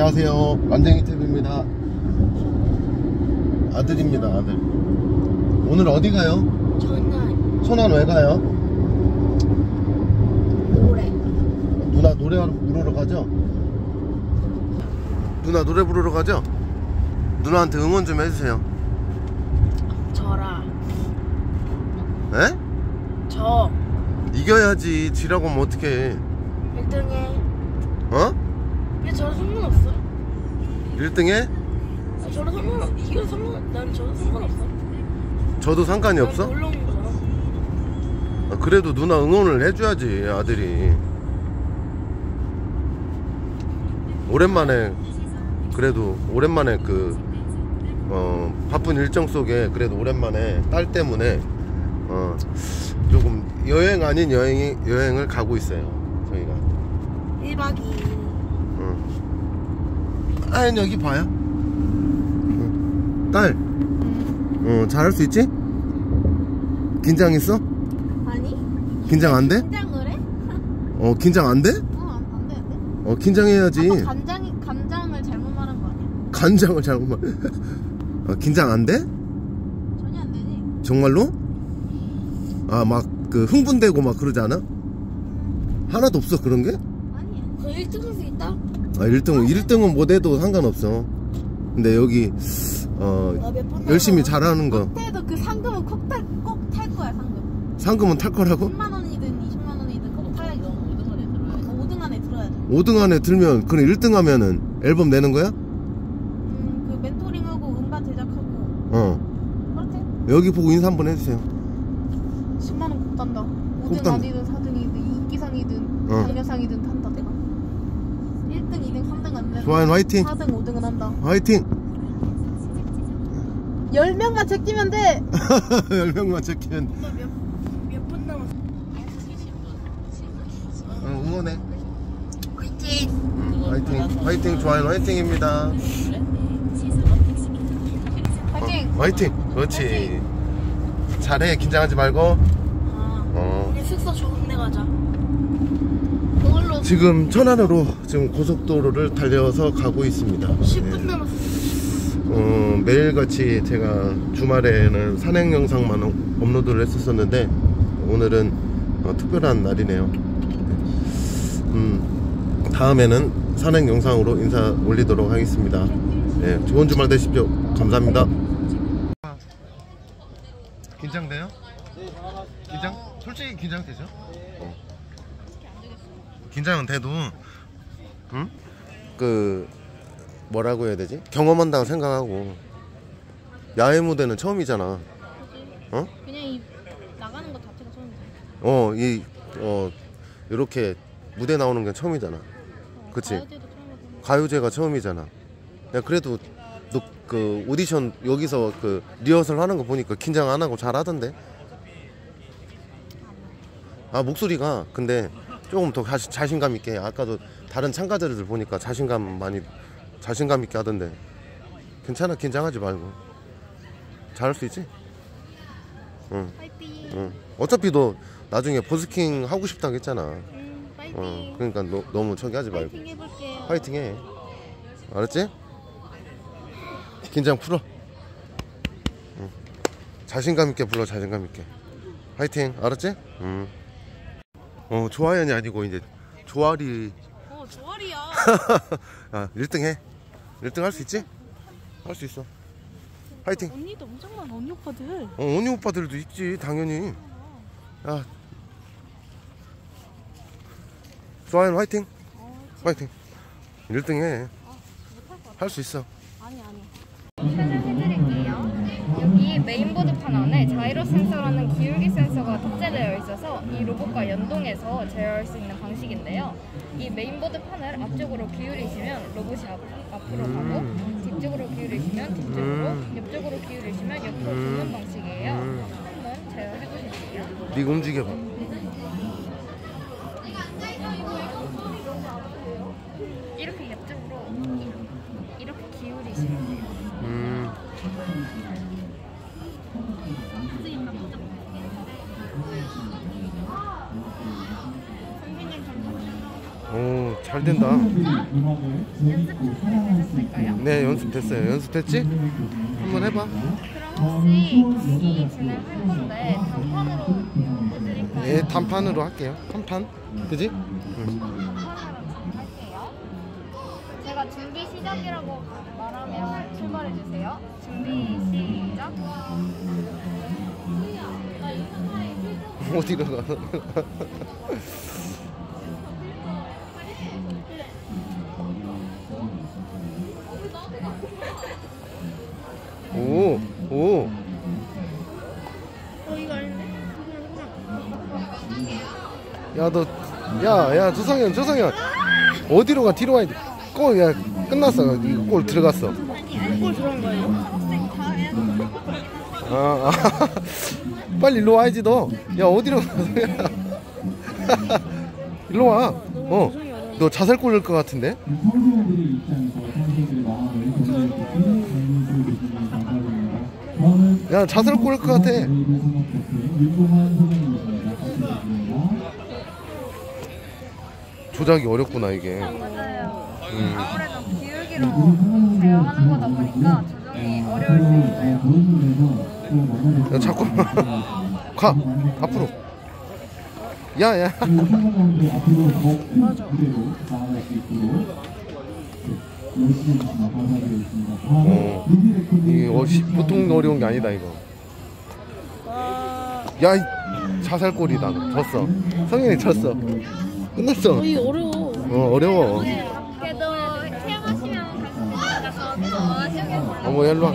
안녕하세요. 만쟁이 TV입니다. 아들입니다, 아들. 오늘 어디 가요? 저는 천안 왜 가요? 노래 누나 노래 부르러 가죠? 누나 노래 부르러 가죠? 누나한테 응원 좀 해주세요. 저라 에? 저 이겨야지. 지라고 하면 어떡해. 1등에 어? 왜 저랑 상관없어? 1등에? 아, 저랑 상관없어 이겨 상관 난 저랑 상관없어 저도 상관이 없어? 난 놀러 온 거잖아 아, 그래도 누나 응원을 해줘야지 아들이 오랜만에 그래도 오랜만에 그 어, 바쁜 일정 속에 그래도 오랜만에 딸 때문에 어, 조금 여행 아닌 여행이 여행을 가고 있어요 저희가 1박 2일 응. 아 여기 봐요 응. 딸 어, 잘할 수 있지? 긴장했어? 아니? 긴장 안 돼? 긴장을 해? 어 긴장 안 돼? 어, 안 돼, 안 돼. 어 긴장해야지 간장이, 간장을 잘못 말한 거 아니야? 간장을 잘못 말 어, 긴장 안 돼? 전혀 안 되지? 정말로? 아 막 그 흥분되고 막 그러지 않아? 하나도 없어 그런 게? 아니 그 1등 할수 있다? 아 1등은 1등은 못해도 상관없어. 근데 여기 어 나몇번 열심히 잘하는 거. 그때도 그 상금은 꼭탈 거야 상금. 상금은 탈 거라고? 10만 원이든 20만 원이든 꼭 타야지 너 5등 안에 들어야 돼. 5등 안에 들어야 돼. 5등 안에 들면 그럼 1등 하면은 앨범 내는 거야? 음, 그 멘토링하고 음반 제작하고. 어. 그렇대 여기 보고 인사 한번 해주세요. 10만 원꼭 단다. 5등 꼭 단다. 아니든 4등이든 인기상이든 어. 장려상이든 탄다 내가. 1등 2등 3등 안 되면 좋아요. 화이팅. 4등 5등은 한다. 화이팅. 10명만 제끼면 돼. 10명만 체키면 엄마 몇몇 분 남았어? 어, 응원해. 화이팅. 화이팅. 화이팅 좋아요. 화이팅입니다. 화이팅. 어, 화이팅. 그렇지. 잘해. 긴장하지 말고. 아, 어. 숙소 좋은 데 가자 지금 천안으로 지금 고속도로를 달려서 가고 있습니다 10분 네. 남았어 어, 매일같이 제가 주말에는 산행 영상만 업로드를 했었었는데 오늘은 어, 특별한 날이네요 음, 다음에는 산행 영상으로 인사 올리도록 하겠습니다 네, 좋은 주말 되십시오 감사합니다 긴장돼요? 긴장? 솔직히 긴장되죠? 어. 긴장은 돼도 응? 그 뭐라고 해야 되지? 경험한다고 생각하고 야외 무대는 처음이잖아. 어? 그냥 이 나가는 거 자체가 처음이지 어, 이 어, 이렇게 무대 나오는 게 처음이잖아. 그치? 가요제도 처음 해보는 가요제가 처음이잖아. 야, 그래도 너 그 오디션 여기서 그 리허설 하는 거 보니까 긴장 안 하고 잘 하던데. 아, 목소리가 근데 조금 더 자신- 자신감 있게 아까도 다른 참가자들 보니까 자신감 많이 자신감 있게 하던데. 괜찮아. 긴장하지 말고. 잘할 수 있지? 응. 파이팅 응. 어차피 너 나중에 버스킹 하고 싶다고 했잖아. 음, 파이팅 어. 그러니까 너, 너무 저기 하지 말고. 파이팅 해볼게요 해. 알았지? 긴장 풀어. 응. 자신감 있게 불러, 자신감 있게. 화이팅, 알았지? 응. 어, 조하연이 아니고, 이제, 조아리. 어 조아리야 아, 1등 해. 1등 할 수 있지? 할 수 있어. 화이팅. 언니도 엄청 많아 언니 오빠들 어, 언니 오빠들도 있지, 당연히. 야. 조하연 화이팅. 화이팅. 1등 해. 할 수 있어. 아니 아니. 메인보드판 안에 자이로 센서라는 기울기 센서가 탑재되어 있어서 이 로봇과 연동해서 제어할 수 있는 방식인데요. 이 메인보드 판을 앞쪽으로 기울이시면 로봇이 앞, 앞으로 가고 뒤쪽으로 기울이시면 뒤쪽으로 음. 옆쪽으로 기울이시면 옆으로 도는 방식이에요. 한번 제어해 보실게요. 네가 움직여봐. 잘잘 된다. 네, 연습됐어요. 연습됐지? 한번 해봐. 그럼 혹시 건데 단판으로? 예, 단판으로 할게요. 한 판. 그지? 제가 준비 시작이라고 말하면 출발해 주세요. 준비 시작. 어디로 가? 오, 오. 야, 너, 야, 야, 조상현, 조상현. 어디로 가? 뒤로 가야 돼. 골, 야, 끝났어. 골 들어갔어. 골 들어간 거예요? 아, 아. 빨리 일로 와야지 너. 야 어디로 가? 일로 와. 어. 너 자살 꼴릴 것 같은데? 야 자살 꼴릴 것 같아. 조작이 어렵구나 이게. 맞아요. 음. 아무래도 기울기로 대화하는 거다 보니까 조정이 어려울 수 있어요. 야 자꾸 가 앞으로. 야야. 어. 이게 어, 시- 보통 어려운 게 아니다 이거. 야, 이 자살골이다. 너. 졌어. 성현이 졌어. 끝났어. 이 어려워. 어, 어려워. 그래도 체험하시면 가서 더 시험해서 어머, 일로 와.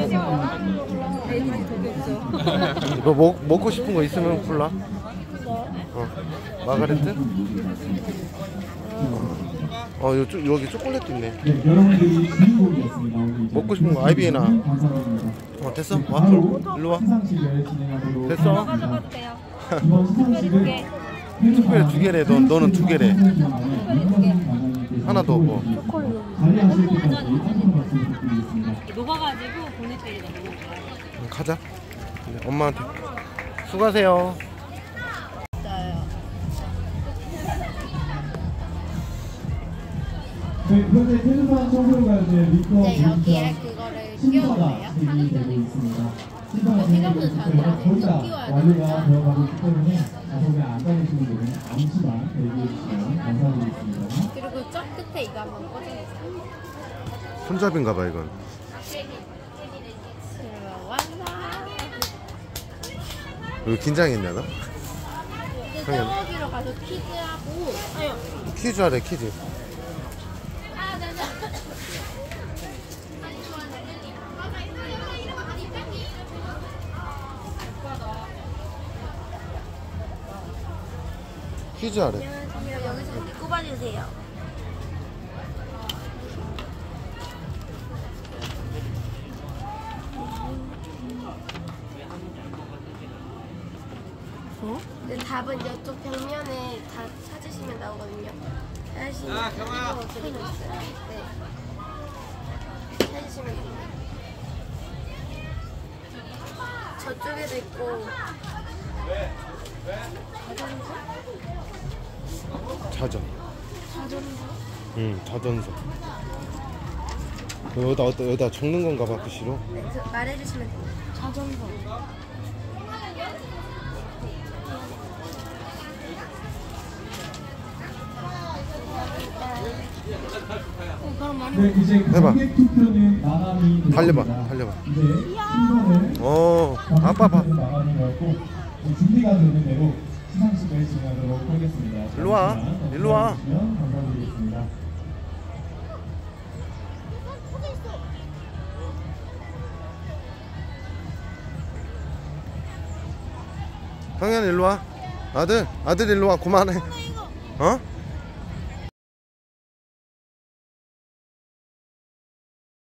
너 먹, 먹고 싶은 거 있으면 골라. 어, 마가레트? 어, 요, 쪽- 여기 초콜릿도 있네. 여러분들이 주인공이었습니다. 오늘 이제 먹고 싶은 거 아이비에나. 어, 됐어? 와플. 일로 와. 진행하도록 됐어? 이번 특별히 두 개래. 너, 너는 두 개래. 하나 더 뭐. 자리하실 때까지 한번 말씀 부탁드리겠습니다. 녹아가지고 보내드리다 가자. 엄마한테. 수고하세요. 저희 현재 태조산 청소가 이제 미끄러 네, 여기에 그거를 심사가 끼워놓을래요? 진행되고 있습니다. 심사가 어, 진행되고 잘안 거의 다 완료가. 되어가고 있기 때문에 좌석에 앉아계시는 분은 잠시만 대기해 주시면 감사드리겠습니다. 그리고 저 끝에 이거 한번 꽂아주세요. 손잡인가 봐, 이건. 왜 긴장했냐, 너? 이제. 저기로 가서 퀴즈하고 퀴즈 하래, 퀴즈. 아 네네 퀴즈 하래. 안녕하세요 여기서 이렇게 꼽아주세요 네, 답은 이쪽 벽면에 다 찾으시면 나오거든요. 찾으시면 아, 경아. 있어요. 네. 찾으시면 됩니다. 저쪽에도 있고 자전. 응, 자전서. 너 여기다, 어디다, 여기다 적는 건가 봐, 글씨로. 네, 말해주시면 됩니다. 자전거. 네, 이제 해봐. 달려봐. 달려봐. 순서는 어, 아빠 봐. 되었고 준비가 되는 대로 시상식을 진행하도록 하겠습니다. 일로 와. 잠시만 일로 와. 기다려주시면 감사드리겠습니다. 성현 일로 와. 아들, 아들 일로 와. 그만해. 어?